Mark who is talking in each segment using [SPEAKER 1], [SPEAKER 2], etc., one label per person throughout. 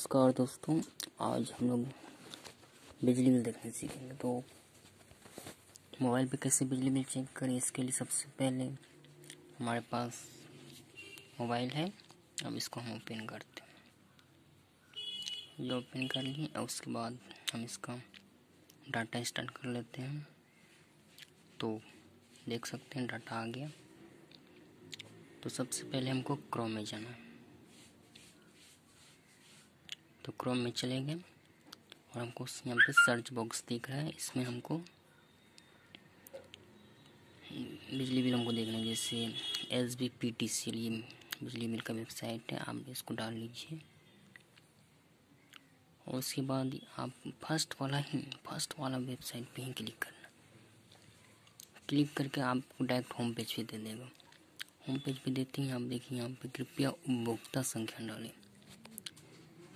[SPEAKER 1] नमस्कार दोस्तों, आज हम लोग बिजली बिल देखने सीखेंगे। तो मोबाइल पे कैसे बिजली बिल चेक करें, इसके लिए सबसे पहले हमारे पास मोबाइल है। अब इसको हम ओपन करते हैं। ये ओपन कर लिए, और उसके बाद हम इसका डाटा स्टार्ट कर लेते हैं। तो देख सकते हैं, डाटा आ गया। तो सबसे पहले हमको क्रोम में जाना है। तो क्रोम में चले गए और हमको यहाँ पे सर्च बॉक्स दिख रहा है। इसमें हमको बिजली बिल हमको देखना है, जैसे S B P T C ये बिजली बिल का वेबसाइट है, आप इसको डाल लीजिए। और उसके बाद आप फ़र्स्ट वाला ही फ़र्स्ट वाला वेबसाइट पे ही क्लिक करना। क्लिक करके आपको डायरेक्ट होम पेज पे दे देगा। होम पेज पे देते हैं आप देखिए यहाँ पे कृपया उपभोक्ता संख्या डालें।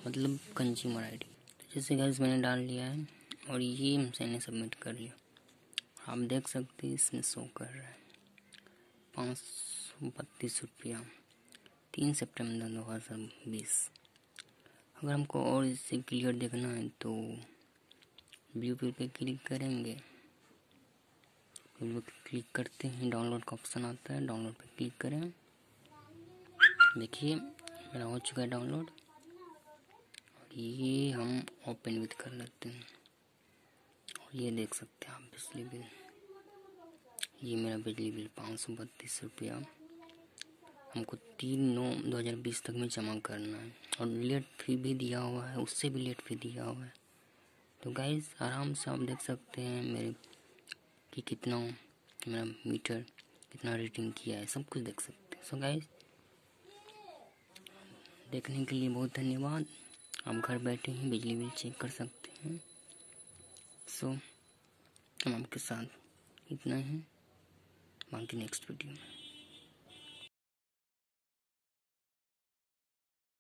[SPEAKER 1] मतलब कंज्यूमर आईडी तो जैसे गैस मैंने डाल लिया है और ये मैंने सबमिट कर लिया आप देख सकते हैं इसमें शो कर रहा है। पाँच सौ बत्तीस रुपया। तीन सितंबर दो हज़ार बीस। अगर हमको और इससे क्लियर देखना है तो व्यू पे पे क्लिक करेंगे। क्लिक करते हैं डाउनलोड का ऑप्शन आता है डाउनलोड पे क्लिक करें। देखिए, मेरा हो चुका है डाउनलोड ये हम ओपन विथ कर लेते हैं। और ये देख सकते हैं आप बिजली बिल। ये मेरा बिजली बिल पाँच सौ बत्तीस रुपया। हमको तीन नौ दो हज़ार बीस तक में जमा करना है। और लेट फ़ी भी दिया हुआ है, उससे भी लेट फ़ी दिया हुआ है। तो गाइज़ आराम से आप देख सकते हैं मेरे कि कितना मेरा मीटर कितना रेटिंग किया है, सब कुछ देख सकते हैं। सो गाइज़ देखने के लिए बहुत धन्यवाद। आप घर बैठे ही बिजली बिल चेक कर सकते हैं। सो हम आपके साथ इतना ही। बाकी नेक्स्ट वीडियो में।